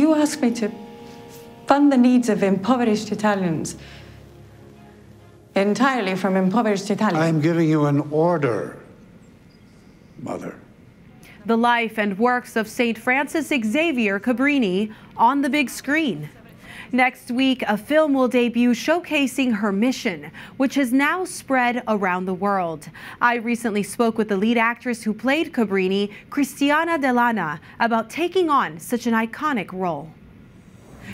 you ask me to fund the needs of impoverished Italians entirely from impoverished Italians. I'm giving you an order, Mother. The life and works of St. Frances Xavier Cabrini on the big screen. Next week, a film will debut showcasing her mission, which has now spread around the world. I recently spoke with the lead actress who played Cabrini, Cristiana Dell'Anna, about taking on such an iconic role.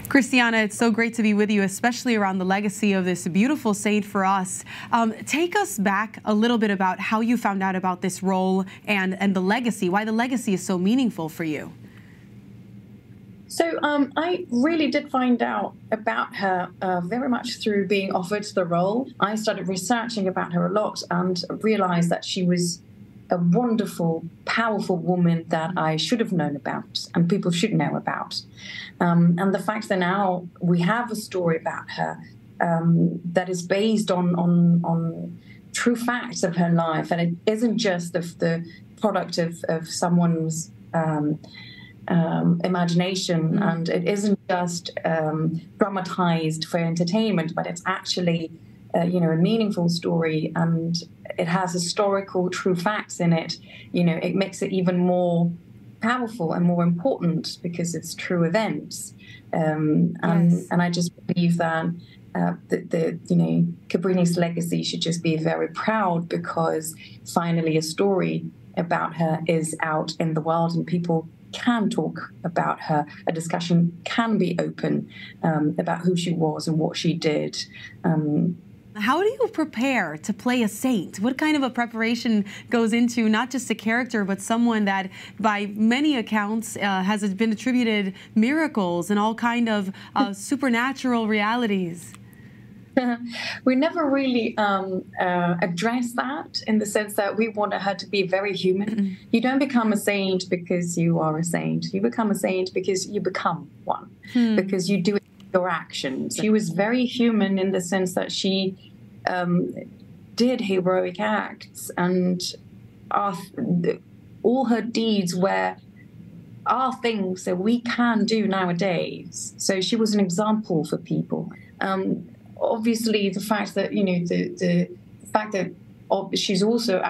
Cristiana, it's so great to be with you, especially around the legacy of this beautiful saint for us. Um, take us back a little bit about how you found out about this role and, and the legacy, why the legacy is so meaningful for you. So um, I really did find out about her uh, very much through being offered the role. I started researching about her a lot and realized that she was a wonderful, powerful woman that I should have known about and people should know about. Um, and the fact that now we have a story about her um, that is based on, on, on true facts of her life, and it isn't just the, the product of, of someone's um, um, imagination, mm. and it isn't just um, dramatized for entertainment, but it's actually uh, you know a meaningful story, and it has historical true facts in it. You know, it makes it even more powerful and more important because it's true events. Um, and, yes. and I just believe that. Uh, the, the, you know Cabrini's legacy should just be very proud because finally a story about her is out in the world and people can talk about her. A discussion can be open um, about who she was and what she did. Um, how do you prepare to play a saint? What kind of a preparation goes into not just a character, but someone that, by many accounts, uh, has been attributed miracles and all kind of uh, supernatural realities? we never really um, uh, address that in the sense that we wanted her to be very human. Mm-hmm. You don't become a saint because you are a saint. You become a saint because you become one, hmm. because you do it your actions. She was very human in the sense that she um, did heroic acts, and our, all her deeds were are things that we can do nowadays. So she was an example for people. Um, obviously the fact that you know the the fact that she's also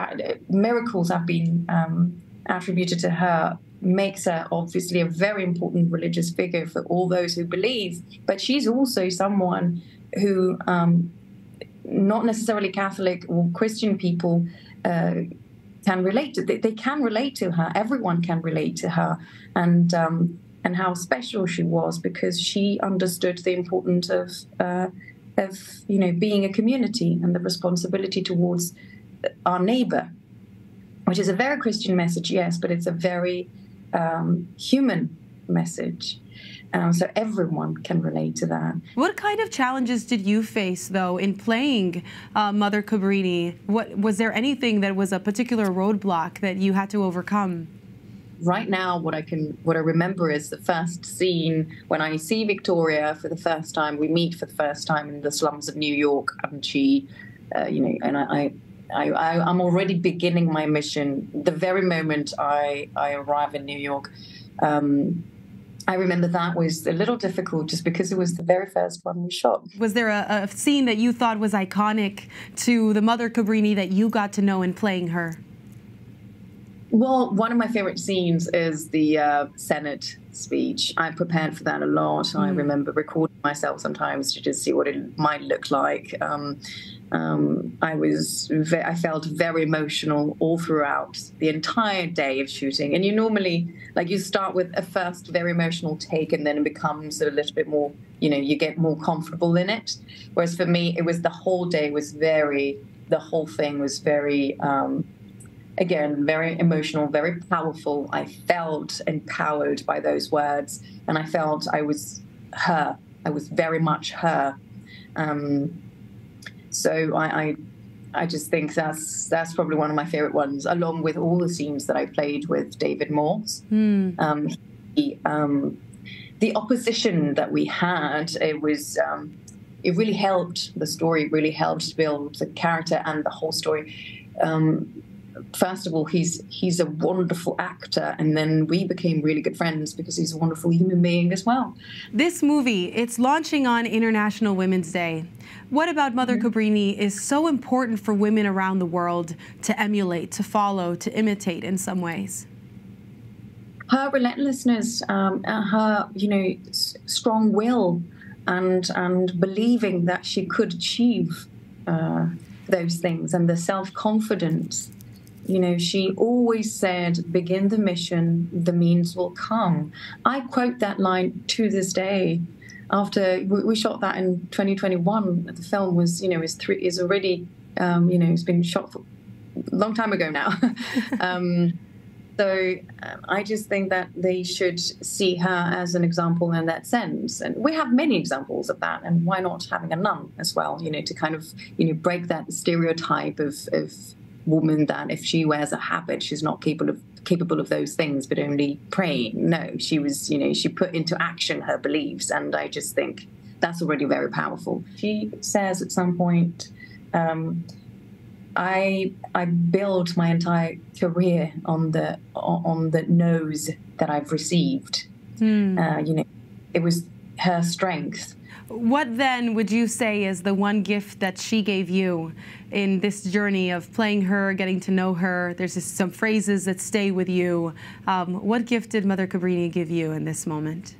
miracles have been um, attributed to her makes her obviously a very important religious figure for all those who believe. But she's also someone who, um, not necessarily Catholic or Christian people, uh, can relate to. They, they, can relate to her. Everyone can relate to her, and um, and how special she was because she understood the importance of. Uh, of you know being a community and the responsibility towards our neighbor, which is a very Christian message, yes, but it's a very um, human message. Um, so everyone can relate to that. What kind of challenges did you face, though, in playing uh, Mother Cabrini? What was there anything that was a particular roadblock that you had to overcome? Right now what i can what i remember is the first scene when i see victoria for the first time we meet for the first time in the slums of new york and she uh, you know and I, I, I i'm already beginning my mission the very moment i i arrive in new york um, I remember that was a little difficult just because it was the very first one we shot. Was there a, a scene that you thought was iconic to the Mother Cabrini that you got to know in playing her? Well, one of my favorite scenes is the uh, Senate speech. I prepared for that a lot. Mm. I remember recording myself sometimes to just see what it might look like. Um, um, I was, ve- I felt very emotional all throughout the entire day of shooting. And you normally, like, you start with a first very emotional take, and then it becomes a little bit more, you know, you get more comfortable in it. Whereas for me, it was the whole day was very, the whole thing was very. Um, again, very emotional, very powerful. I felt empowered by those words, and I felt I was her. I was very much her. Um, so I, I, I, just think that's that's probably one of my favorite ones, along with all the scenes that I played with David Morse. Mm. Um, he, um, the opposition that we had, it was. Um, it really helped the story. Really helped build the character and the whole story. Um, first of all, he's he's a wonderful actor, and then we became really good friends because he's a wonderful human being as well. This movie, it's launching on International Women's Day. What about Mother mm-hmm. Cabrini is so important for women around the world to emulate, to follow, to imitate in some ways? Her relentlessness, um, her you know strong will, and and believing that she could achieve uh, those things, and the self confidence you know, she always said, begin the mission, the means will come. I quote that line to this day. After we shot that in 2021, the film was, you know, is three is already, um, you know, it's been shot for a long time ago now. um, so um, I just think that they should see her as an example in that sense. And we have many examples of that. And why not having a nun as well, you know, to kind of, you know, break that stereotype of, of woman that if she wears a habit, she's not capable of capable of those things, but only praying. No, she was, you know, she put into action her beliefs, and I just think that's already very powerful. She says at some point, um, I I build my entire career on the on the noes that I've received. Mm. Uh, you know, it was her strength what then would you say is the one gift that she gave you in this journey of playing her, getting to know her? There's just some phrases that stay with you. Um, what gift did Mother Cabrini give you in this moment?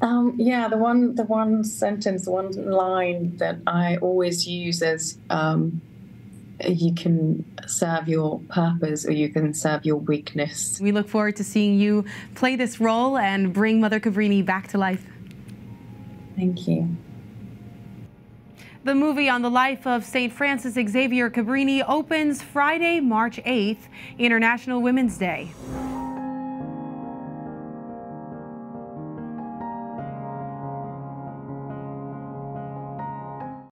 Um, yeah, the one, the one sentence, the one line that I always use is, um, "You can serve your purpose, or you can serve your weakness." We look forward to seeing you play this role and bring Mother Cabrini back to life. Thank you. The movie on the life of St. Frances Xavier Cabrini opens Friday, March 8th, International Women's Day.